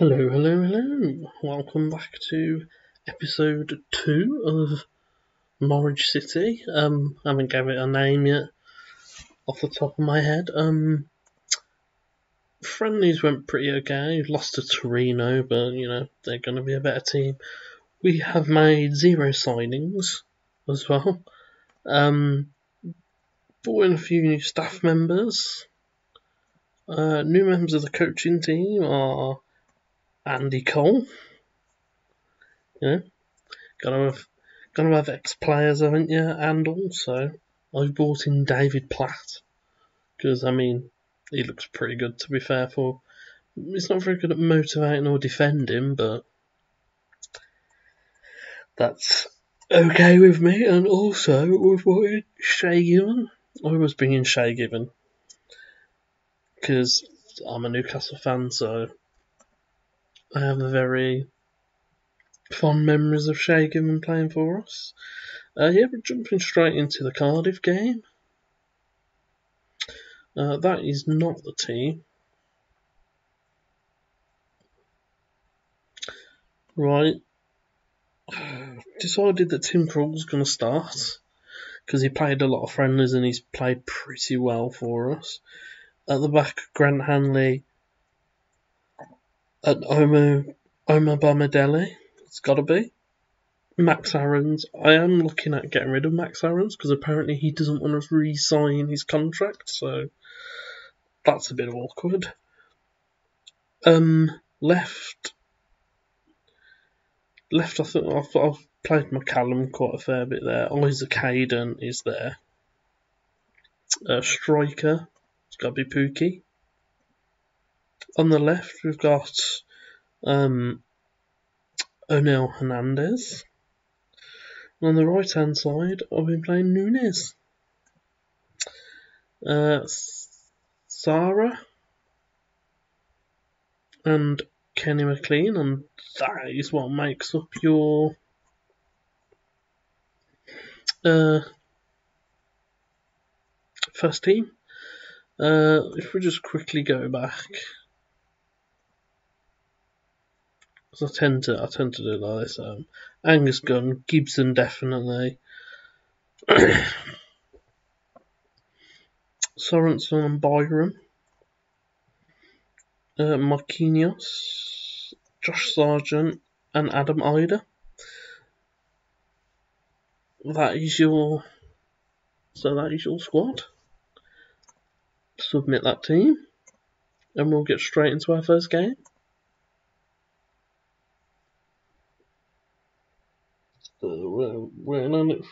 Hello, hello, hello. Welcome back to episode two of Norwich City. Um, I haven't given it a name yet off the top of my head. Um, friendlies went pretty okay. Lost to Torino, but you know, they're going to be a better team. We have made zero signings as well. Um, brought in a few new staff members. Uh, new members of the coaching team are Andy Cole. You know, gotta have gotta have ex players, haven't you? And also, I've brought in David Platt because I mean, he looks pretty good to be fair. For he's not very good at motivating or defending, but that's okay with me. And also, we've brought in Shay Given. I was bringing Shay Given because I'm a Newcastle fan, so I have a very fond memories of Shay Given playing for us. Uh, yeah, we're jumping straight into the Cardiff game. Uh, that is not the team. Right. Decided that Tim Krul's going to start because he played a lot of friendlies and he's played pretty well for us. At the back, Grant Hanley and Omo Omobamidele. It's got to be. Max Aarons. I am looking at getting rid of Max Aarons because apparently he doesn't want to re-sign his contract, so that's a bit awkward. Um, left. Left, I think I've, I've played McCallum quite a fair bit there. Isaac Hayden is there. Uh, striker, it's got to be Pukki. On the left, we've got um, Onel Hernandez. And on the right hand side, I've been playing Nunez. Uh, Sara and Kenny McLean, and that is what makes up your uh, first team. Uh, if we just quickly go back, I tend to I tend to do like this. Um, Angus Gunn, Gibson definitely. Sorensen and Byram. Uh, Marquinhos, Josh Sargent, and Adam Idah. That is your. So that is your squad. Submit that team, and we'll get straight into our first game. We're waiting on it.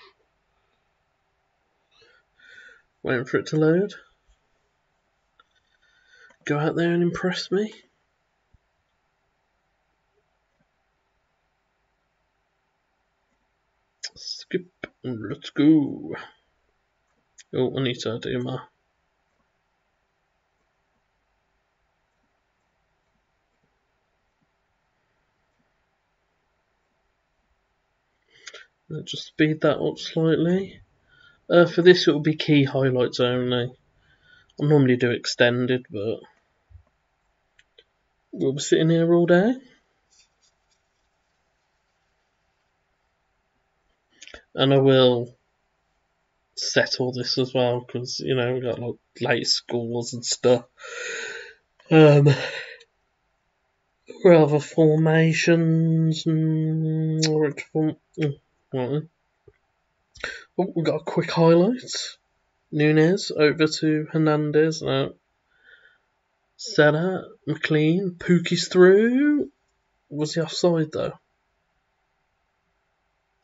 Waiting for it to load. Go out there and impress me. Skip and let's go. Oh, I need to do my Let's just speed that up slightly. Uh, for this, it will be key highlights only. I normally do extended, but we'll be sitting here all day. And I will settle this as well because you know we've got like late scores and stuff. Um, rather formations and Oh, we got a quick highlight. Nunez over to Hernandez. Now, Senna, McLean, Pukki's through. Was he offside though?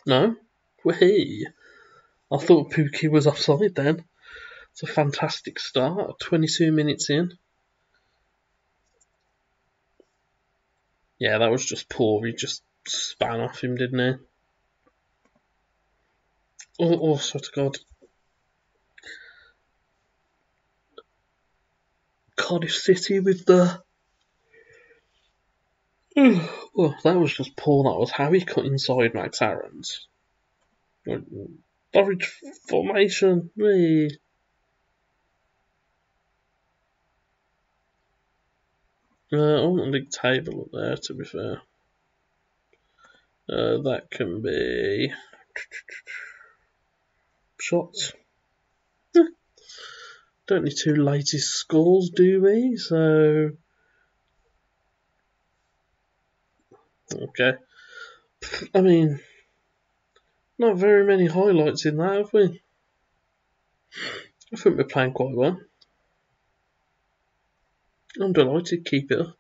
No? Wahee. I thought Pukki was offside then. It's a fantastic start. 22 minutes in. Yeah, that was just poor. He just span off him, didn't he? Oh, oh, swear to God. Cardiff City with the. Oh, that was just poor. That was how he cut inside Max Aarons. Norwich formation. Uh, I want the league table up there, to be fair. Uh, that can be shots. Don't need two latest scores, do we? So okay. I mean, not very many highlights in that, have we? I think we're playing quite well. I'm delighted. Keep it up.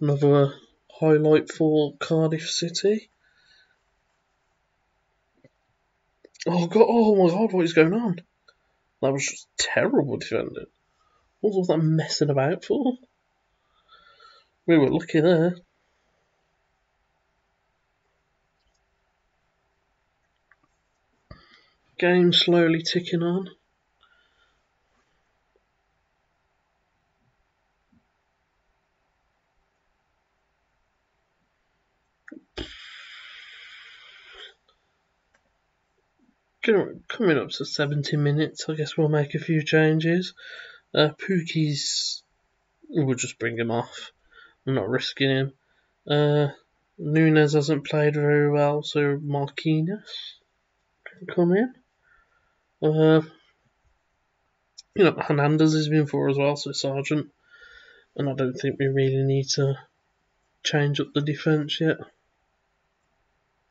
Another highlight for Cardiff City. Oh god! Oh my god! What is going on? That was just terrible defending. What was all that messing about for? We were lucky there. Game slowly ticking on. Coming up to 70 minutes, I guess we'll make a few changes. Uh, Pukki's, we'll just bring him off. I'm not risking him. Uh, Nunez hasn't played very well, so Marquinhos can come in. Uh, you know, Hernandez has been for as well, so Sargent. And I don't think we really need to change up the defence yet.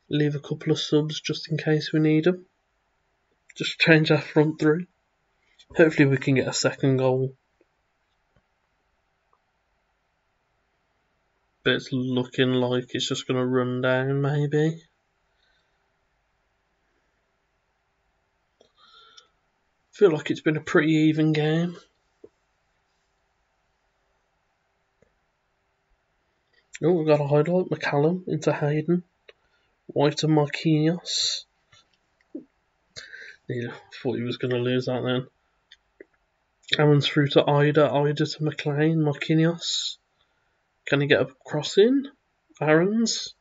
Leave a couple of subs just in case we need them. Just change our front three. Hopefully we can get a second goal. But it's looking like it's just going to run down maybe. feel like it's been a pretty even game. Oh, we've got a highlight. McCallum into Hayden. White and Marquinhos. Yeah, thought he was going to lose that then. Aarons through to Idah, Idah to McLean. Marquinhos. Can he get a cross in? Aarons.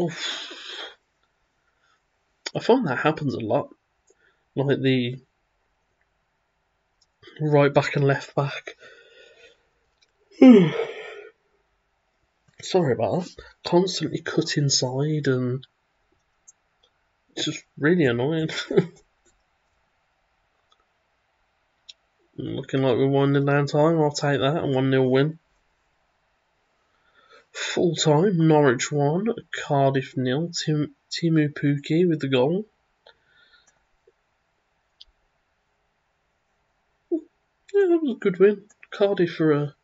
Oof. I find that happens a lot. Like the right back and left back. Sorry about that. Constantly cut inside and just really annoying. Looking like we're winding down time. I'll take that. A 1 0 win. Full time. Norwich 1. Cardiff nil. Tim, Teemu Pukki with the goal. Yeah, that was a good win. Cardiff for a,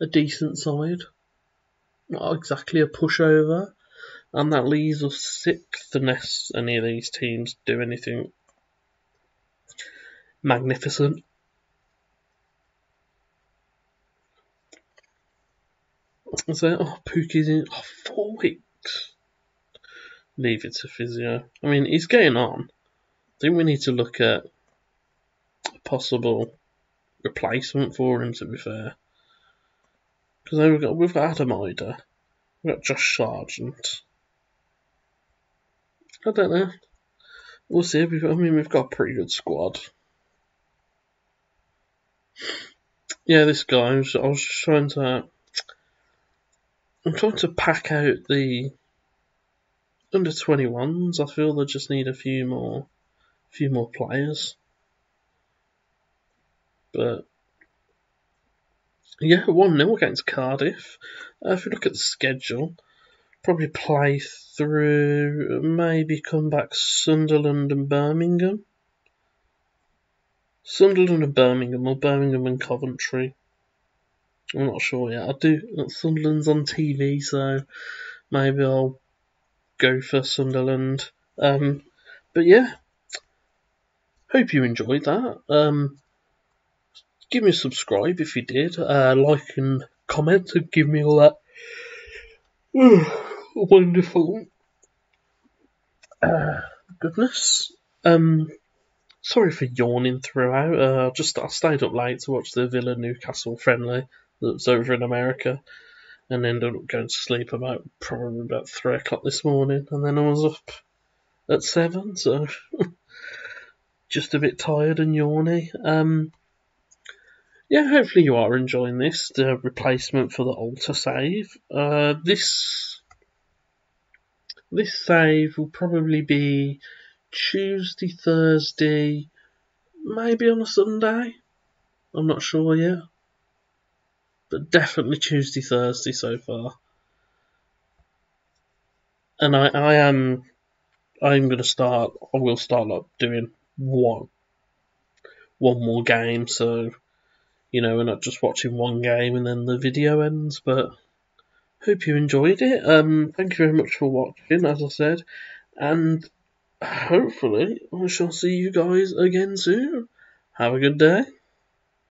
a decent side. Not exactly a pushover. And that leaves us sixth unless any of these teams do anything magnificent. So, oh, Pukki's in oh, four weeks. Leave it to physio. I mean, he's getting on. I think we need to look at a possible replacement for him, to be fair. Because we've got, we've got Adam Idah, we've got Josh Sargent. I don't know. We'll see. I mean, we've got a pretty good squad. Yeah, this guy. I was, I was trying to. I'm trying to pack out the under 21s. I feel they just need a few more, few more players. But yeah, one 0 against Cardiff. Uh, if you look at the schedule, probably play through, maybe come back Sunderland and Birmingham. Sunderland and Birmingham, or Birmingham and Coventry. I'm not sure yet. I do. Sunderland's on TV, so maybe I'll go for Sunderland. Um, but yeah, hope you enjoyed that. Um, give me a subscribe if you did. Uh, like and comment and give me all that. wonderful uh, goodness. Um, sorry for yawning throughout. Uh, just I stayed up late to watch the Villa Newcastle friendly that was over in America, and ended up going to sleep about probably about three o'clock this morning, and then I was up at seven. So just a bit tired and yawny. Um, yeah, hopefully you are enjoying this. The replacement for the altar save. Uh, this this save will probably be Tuesday, Thursday, maybe on a Sunday. I'm not sure yet. But definitely Tuesday, Thursday so far. And I, I am I'm gonna start I will start up doing one one more game so you know, we're not just watching one game and then the video ends, but hope you enjoyed it. Um thank you very much for watching, as I said, and hopefully I shall see you guys again soon. Have a good day.